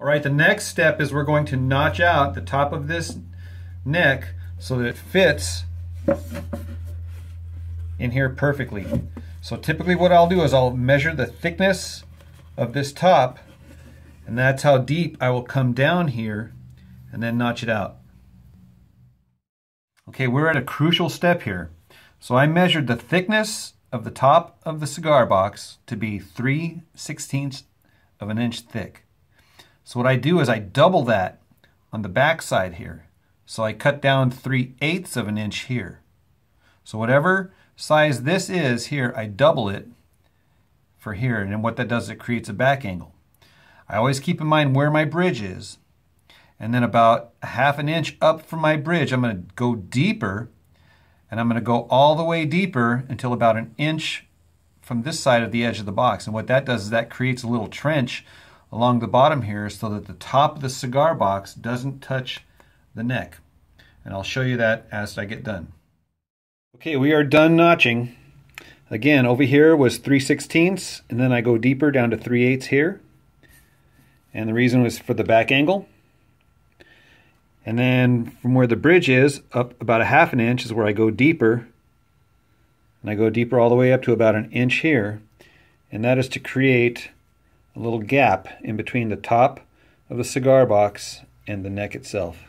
All right, the next step is we're going to notch out the top of this neck so that it fits in here perfectly. So typically what I'll do is I'll measure the thickness of this top and that's how deep I will come down here and then notch it out. Okay, we're at a crucial step here. So I measured the thickness of the top of the cigar box to be 3 sixteenths of an inch thick. So what I do is I double that on the back side here. So I cut down 3 eighths of an inch here. So whatever size this is here, I double it for here. And what that does, it creates a back angle. I always keep in mind where my bridge is. And then about half an inch up from my bridge, I'm going to go deeper. And I'm going to go all the way deeper until about an inch from this side of the edge of the box. And what that does is that creates a little trench along the bottom here so that the top of the cigar box doesn't touch the neck. And I'll show you that as I get done. Okay, we are done notching. Again, over here was 3 16ths, and then I go deeper down to 3 eighths here. And the reason was for the back angle. And then from where the bridge is, up about a half an inch is where I go deeper. And I go deeper all the way up to about an inch here. And that is to create a little gap in between the top of the cigar box and the neck itself.